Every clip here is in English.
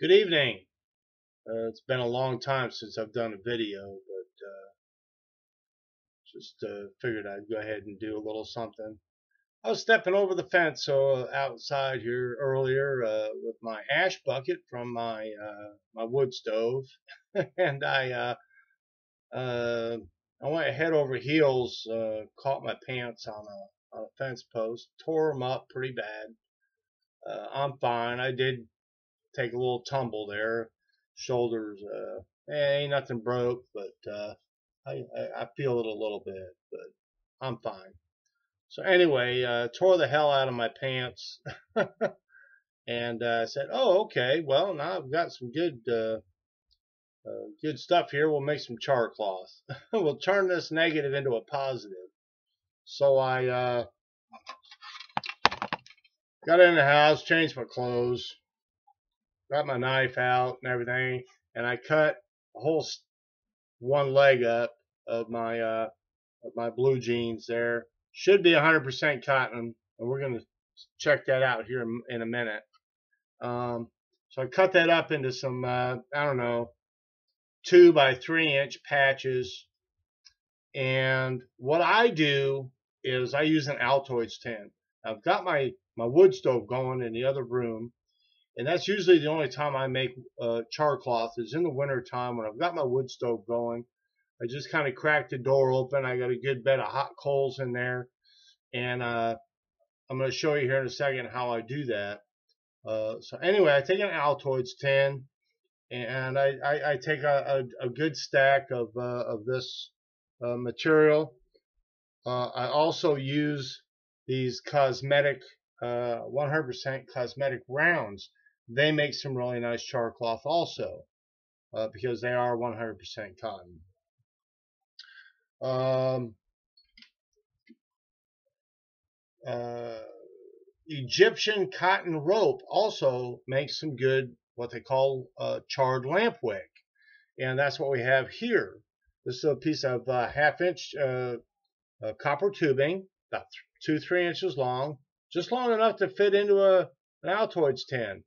Good evening. Uh, it's been a long time since I've done a video, but uh, just uh, figured I'd go ahead and do a little something. I was stepping over the fence so outside here earlier uh, with my ash bucket from my uh, my wood stove, and I uh, I went head over heels, caught my pants on a, on a fence post, tore them up pretty bad. I'm fine. I did take a little tumble there. Shoulders, uh, eh, ain't nothing broke, but uh, I, I feel it a little bit, but I'm fine. So anyway, uh, tore the hell out of my pants, and uh, I said, "Oh, okay. Well, now I've got some good, uh, uh, good stuff here. We'll make some char cloth. we'll turn this negative into a positive." So I uh, got in the house, changed my clothes, got my knife out and everything, and I cut a whole one leg up of my uh, of my blue jeans there. Should be 100% cotton, and we're to check that out here in a minute. Um, so I cut that up into some, uh, I don't know, two by three inch patches. And what I do is I use an Altoids tin. I've got my, my wood stove going in the other room, and that's usually the only time I make uh, char cloth is in the winter time when I've got my wood stove going. I just kind of crack the door open. I got a good bed of hot coals in there, and uh, I'm going to show you here in a second how I do that. Uh, so anyway, I take an Altoids tin, and I, I, I take a, a, a, good stack of uh, of this uh, material. Uh, I also use these cosmetic 100% cosmetic rounds they make some really nice char cloth also uh, because they are 100% cotton. Um, uh, Egyptian cotton rope also makes some good what they call uh, charred lamp wick and that's what we have here. This is a piece of uh, half inch uh, uh, copper tubing about two three inches long just long enough to fit into a, an Altoids tin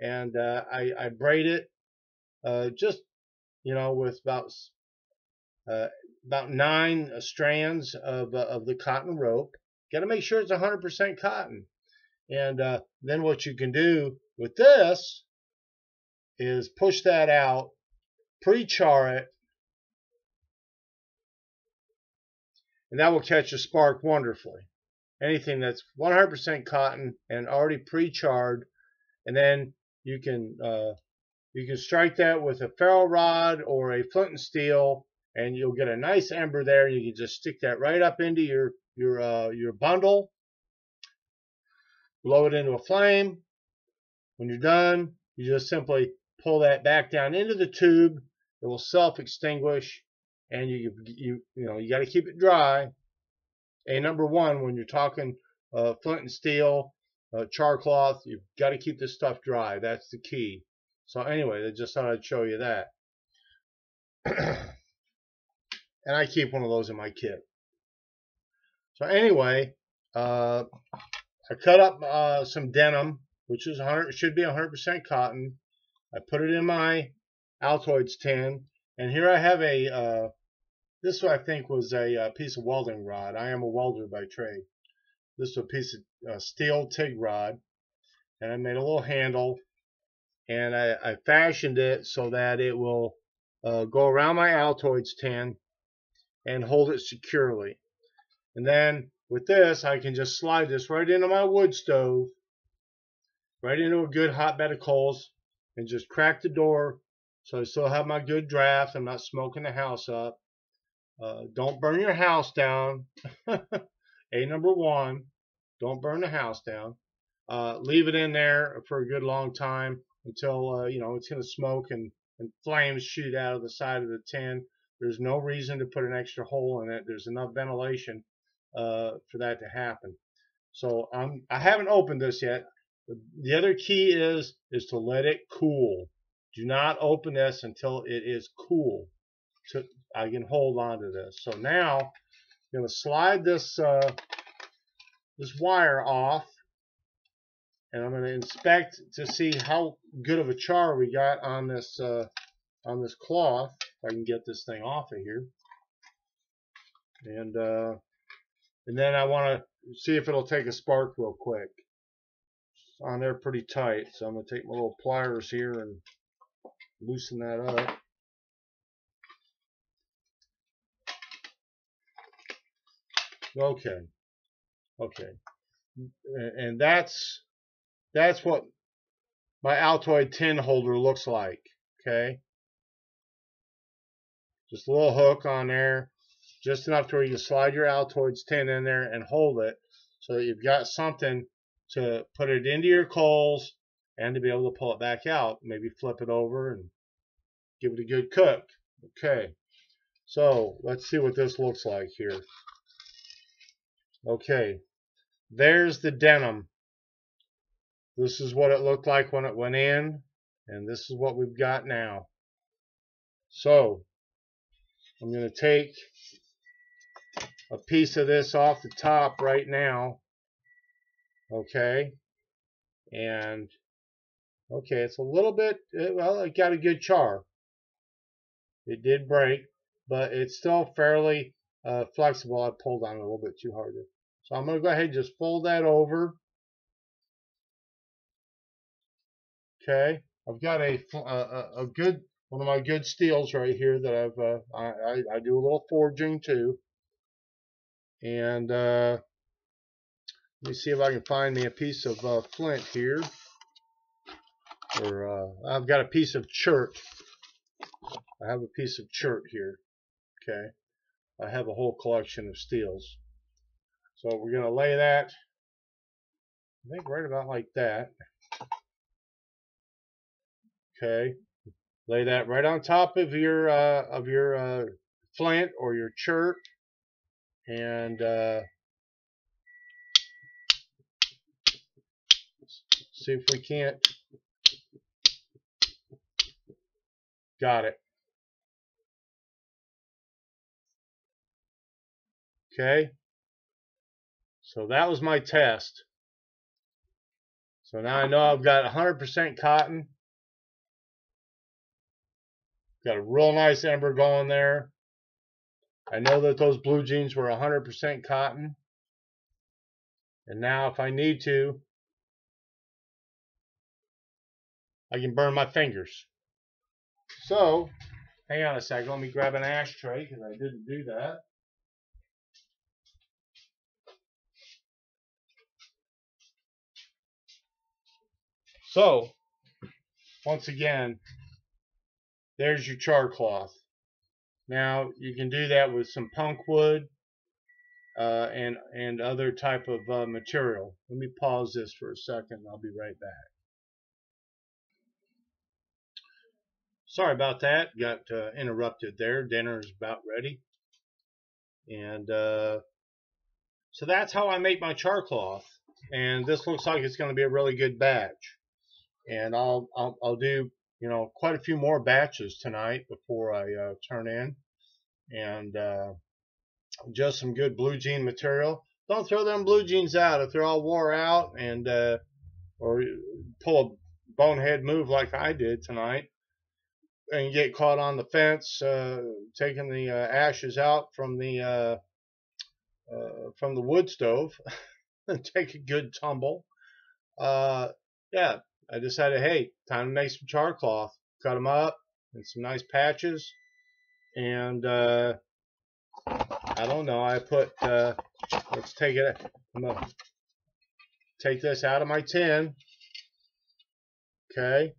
and uh, I, I, braid it uh, just you know with about uh, about nine strands of, uh, of the cotton rope. Got to make sure it's 100% cotton. And uh, then what you can do with this is push that out, pre-char it, and that will catch a spark wonderfully. Anything that's 100% cotton and already pre-charred, and then you can uh, you can strike that with a ferro rod or a flint and steel, and you'll get a nice ember there. You can just stick that right up into your your uh, your bundle, blow it into a flame. When you're done, you just simply pull that back down into the tube. It will self-extinguish, and you you you know you got to keep it dry. A number one when you're talking uh, flint and steel uh, char cloth. You've got to keep this stuff dry. That's the key. So anyway, I just thought I'd show you that. and I keep one of those in my kit. So anyway, uh, I cut up uh, some denim, which is 100, should be 100% cotton. I put it in my Altoids tin, and here I have a. Uh, this I think was a, a uh, piece of welding rod. I am a welder by trade. This is a piece of uh, steel TIG rod. And I made a little handle. And I, I fashioned it so that it will uh, go around my Altoids tin and hold it securely. And then with this, I can just slide this right into my wood stove, right into a good hot bed of coals, and just crack the door so I still have my good draft. I'm not smoking the house up. Uh, don't burn your house down. A number one, don't burn the house down. Uh, leave it in there for a good long time until uh, you know it's going to smoke and, and flames shoot out of the side of the tin. There's no reason to put an extra hole in it. There's enough ventilation uh, for that to happen. So I'm I haven't opened this yet. The other key is is to let it cool. Do not open this until it is cool. To, I can hold on to this. So now going to slide this uh, this wire off and I'm going to inspect to see how good of a char we got on this uh, on this cloth. If I can get this thing off of here, and uh, and then I want to see if it'll take a spark real quick. It's on there pretty tight, so I'm going to take my little pliers here and loosen that up. Okay. Okay. And that's that's what my Altoid tin holder looks like. Okay. Just a little hook on there. Just enough to where you slide your Altoids tin in there and hold it so that you've got something to put it into your coals and to be able to pull it back out. Maybe flip it over and give it a good cook. Okay. So let's see what this looks like here. Okay, there's the denim. This is what it looked like when it went in, and this is what we've got now. So, I'm going to take a piece of this off the top right now. Okay, and okay, it's a little bit, eh, well, it got a good char. It did break, but it's still fairly uh, flexible. I pulled on a little bit too hard. So I'm going to go ahead and just fold that over. Okay, I've got a, a, a good one of my good steels right here that I've uh, I, I, do a little forging too. And uh, let me see if I can find me a piece of uh, flint here. Or uh, I've got a piece of chert. I have a piece of chert here. Okay. I have a whole collection of steels. So we're going to lay that, I think right about like that. Okay, lay that right on top of your uh, of your uh, flint or your chert, and uh, see if we can't. Got it. Okay. So that was my test. So now I know I've got 100% cotton. Got a real nice ember going there. I know that those blue jeans were 100% cotton. And now if I need to, I can burn my fingers. So, hang on a second. Let me grab an ashtray because I didn't do that. So, once again, there's your char cloth. Now, you can do that with some punk wood uh, and, and other type of uh, material. Let me pause this for a second. I'll be right back. Sorry about that. Got uh, interrupted there. Dinner is about ready. And uh, so that's how I make my char cloth. And this looks like it's going to be a really good batch and I'll, I'll, I'll do you know quite a few more batches tonight before I uh, turn in. And uh, just some good blue jean material. Don't throw them blue jeans out. If they're all wore out and uh, or pull a bonehead move like I did tonight and get caught on the fence uh, taking the uh, ashes out from the uh, from the wood stove and take a good tumble yeah I decided, hey, time to make some char cloth. Cut them up in some nice patches. And uh, I don't know, I put, uh, let's take it, I'm going to take this out of my tin. Okay.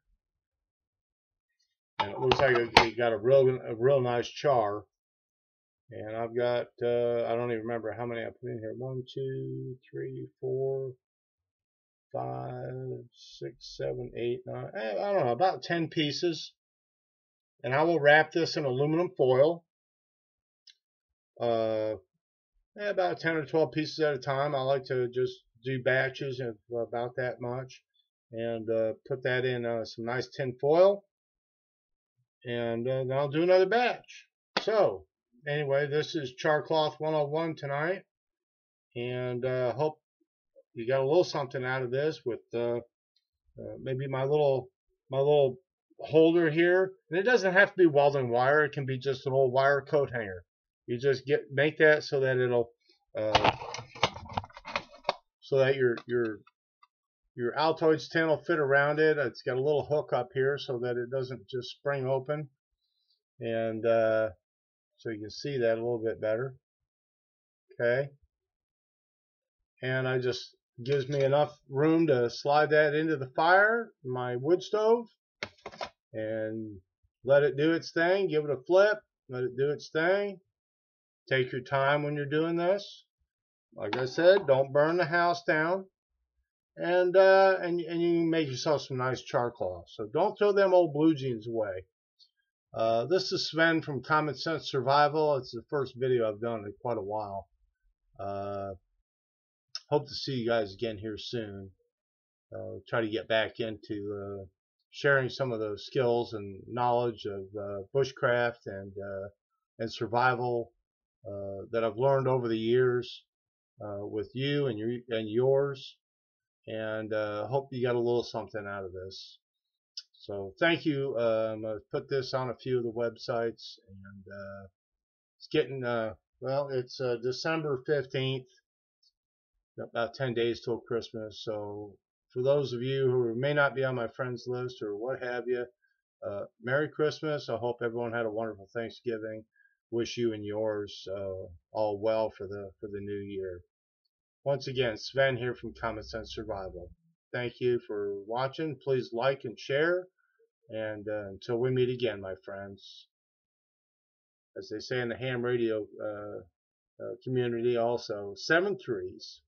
And it looks like it got a real, a real nice char. And I've got, uh, I don't even remember how many I put in here. One, two, three, four, five, six, seven, eight, nine, eh, I don't know, about 10 pieces. And I will wrap this in aluminum foil. Uh, eh, about 10 or 12 pieces at a time. I like to just do batches of about that much. And uh, put that in uh, some nice tin foil. And uh, then I'll do another batch. So, anyway, this is Char Cloth 101 tonight. And uh, hope you got a little something out of this with uh, uh, maybe my little my little holder here. And it doesn't have to be welding wire. It can be just an old wire coat hanger. You just get make that so that it'll uh, so that your your your Altoids tin will fit around it. It's got a little hook up here so that it doesn't just spring open. And uh, so you can see that a little bit better. Okay. And I just gives me enough room to slide that into the fire, my wood stove, and let it do its thing. Give it a flip, let it do its thing. Take your time when you're doing this. Like I said, don't burn the house down. And uh, and and you make yourself some nice charcoal. So don't throw them old blue jeans away. Uh, this is Sven from Common Sense Survival. It's the first video I've done in quite a while. Uh, hope to see you guys again here soon. Uh, try to get back into uh, sharing some of those skills and knowledge of uh, bushcraft and uh, and survival uh, that I've learned over the years uh, with you and your and yours. And hope you got a little something out of this. So thank you. Um, I've put this on a few of the websites, and it's getting well. It's December 15th about 10 days till Christmas. So for those of you who may not be on my friends list or what have you, uh, Merry Christmas. I hope everyone had a wonderful Thanksgiving. Wish you and yours uh, all well for the for the new year. Once again, Sven here from Common Sense Survival. Thank you for watching. Please like and share. And uh, until we meet again, my friends, as they say in the ham radio uh, uh, community, also seven threes.